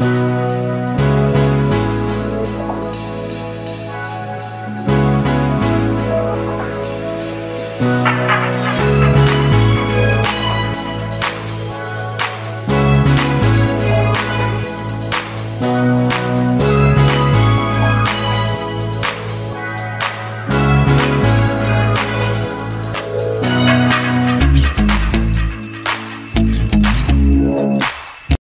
Música